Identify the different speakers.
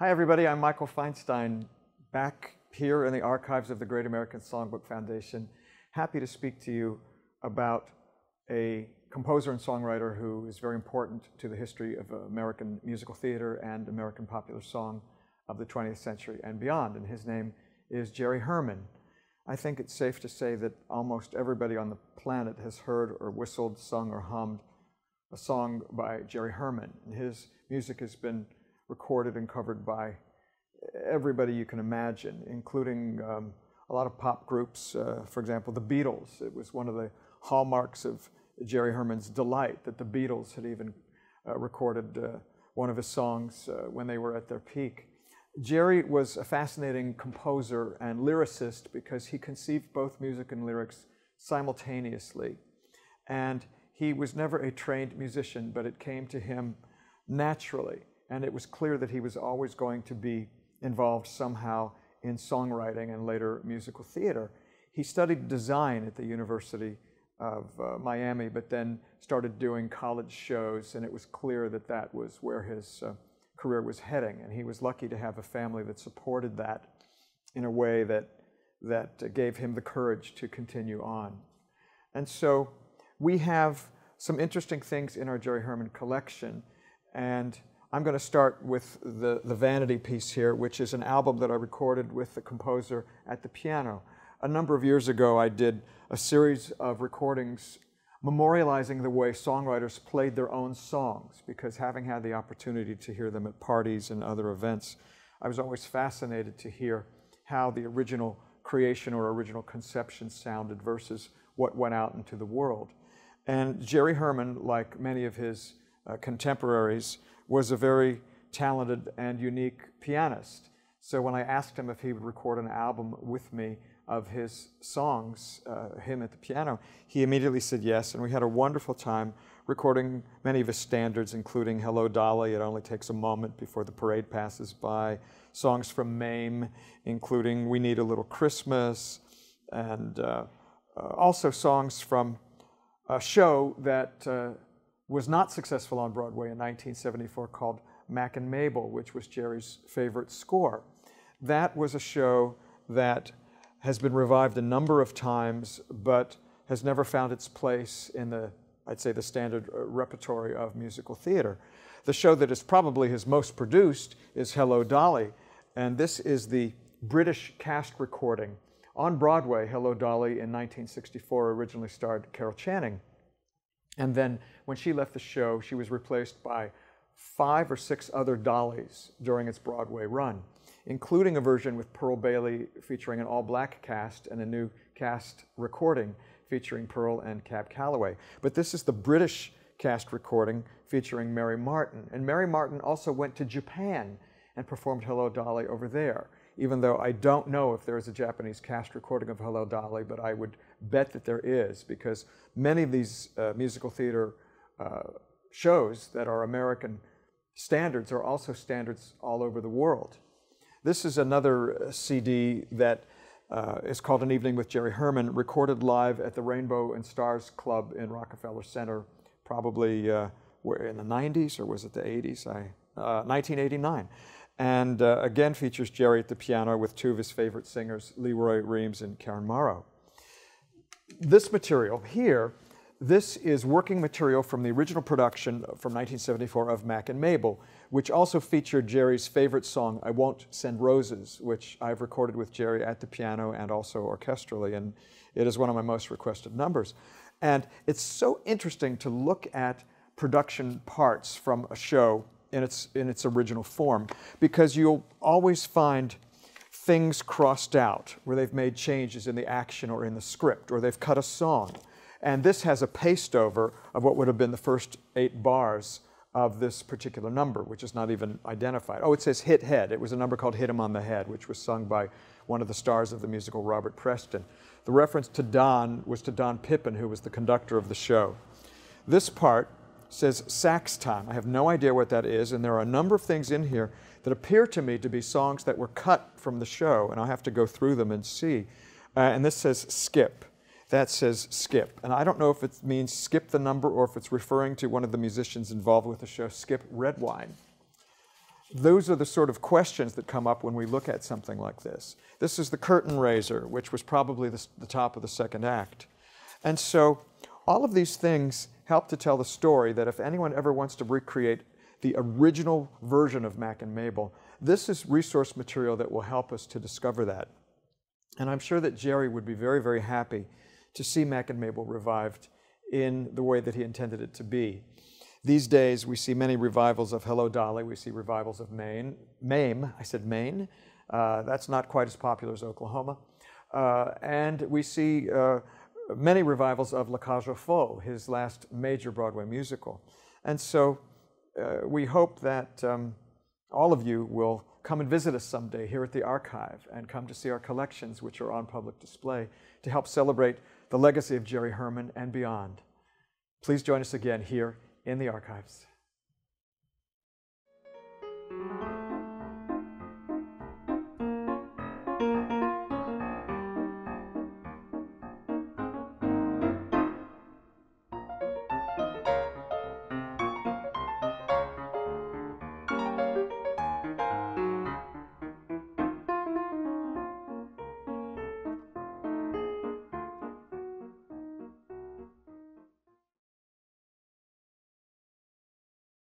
Speaker 1: Hi, everybody. I'm Michael Feinstein, back here in the archives of the Great American Songbook Foundation. Happy to speak to you about a composer and songwriter who is very important to the history of American musical theater and American popular song of the 20th century and beyond. And his name is Jerry Herman. I think it's safe to say that almost everybody on the planet has heard or whistled, sung, or hummed a song by Jerry Herman. And His music has been recorded and covered by everybody you can imagine, including um, a lot of pop groups. Uh, for example, the Beatles. It was one of the hallmarks of Jerry Herman's delight that the Beatles had even uh, recorded uh, one of his songs uh, when they were at their peak. Jerry was a fascinating composer and lyricist because he conceived both music and lyrics simultaneously. And he was never a trained musician, but it came to him naturally. And it was clear that he was always going to be involved somehow in songwriting and later musical theater. He studied design at the University of uh, Miami, but then started doing college shows, and it was clear that that was where his uh, career was heading. And he was lucky to have a family that supported that in a way that, that gave him the courage to continue on. And so we have some interesting things in our Jerry Herman collection. And I'm going to start with the, the Vanity piece here, which is an album that I recorded with the composer at the piano. A number of years ago, I did a series of recordings memorializing the way songwriters played their own songs because having had the opportunity to hear them at parties and other events, I was always fascinated to hear how the original creation or original conception sounded versus what went out into the world. And Jerry Herman, like many of his uh, contemporaries, was a very talented and unique pianist. So when I asked him if he would record an album with me, of his songs, uh, him at the piano, he immediately said yes, and we had a wonderful time recording many of his standards, including Hello Dolly, It Only Takes a Moment Before the Parade Passes By, songs from Mame, including We Need a Little Christmas, and uh, uh, also songs from a show that uh, was not successful on Broadway in 1974 called Mack and Mabel, which was Jerry's favorite score. That was a show that has been revived a number of times, but has never found its place in the, I'd say, the standard uh, repertory of musical theater. The show that is probably his most produced is Hello Dolly, and this is the British cast recording. On Broadway, Hello Dolly in 1964 originally starred Carol Channing. And then when she left the show, she was replaced by five or six other Dollies during its Broadway run including a version with Pearl Bailey featuring an all black cast and a new cast recording featuring Pearl and Cab Calloway. But this is the British cast recording featuring Mary Martin. And Mary Martin also went to Japan and performed Hello Dolly over there, even though I don't know if there is a Japanese cast recording of Hello Dolly, but I would bet that there is because many of these uh, musical theater uh, shows that are American standards are also standards all over the world. This is another uh, CD that uh, is called An Evening with Jerry Herman, recorded live at the Rainbow and Stars Club in Rockefeller Center, probably uh, in the 90s or was it the 80s? I, uh, 1989. And uh, again features Jerry at the piano with two of his favorite singers, Leroy Reams and Karen Morrow. This material here this is working material from the original production from 1974 of Mack and Mabel, which also featured Jerry's favorite song, I Won't Send Roses, which I've recorded with Jerry at the piano and also orchestrally, and it is one of my most requested numbers. And it's so interesting to look at production parts from a show in its, in its original form, because you'll always find things crossed out where they've made changes in the action or in the script, or they've cut a song and this has a paste over of what would have been the first eight bars of this particular number, which is not even identified. Oh, it says hit head. It was a number called Hit Him on the Head, which was sung by one of the stars of the musical, Robert Preston. The reference to Don was to Don Pippin, who was the conductor of the show. This part says sax time. I have no idea what that is, and there are a number of things in here that appear to me to be songs that were cut from the show, and I'll have to go through them and see. Uh, and this says skip that says skip. And I don't know if it means skip the number or if it's referring to one of the musicians involved with the show, Skip Redwine. those are the sort of questions that come up when we look at something like this. This is the curtain raiser, which was probably the, the top of the second act. And so all of these things help to tell the story that if anyone ever wants to recreate the original version of Mack and Mabel, this is resource material that will help us to discover that. And I'm sure that Jerry would be very, very happy to see Mack and Mabel revived in the way that he intended it to be. These days, we see many revivals of Hello Dolly. We see revivals of Maine, Mame. I said Maine. Uh, that's not quite as popular as Oklahoma. Uh, and we see uh, many revivals of La Cage aux Folles, his last major Broadway musical. And so uh, we hope that um, all of you will come and visit us someday here at the archive and come to see our collections, which are on public display, to help celebrate the legacy of Jerry Herman and beyond. Please join us again here in the archives.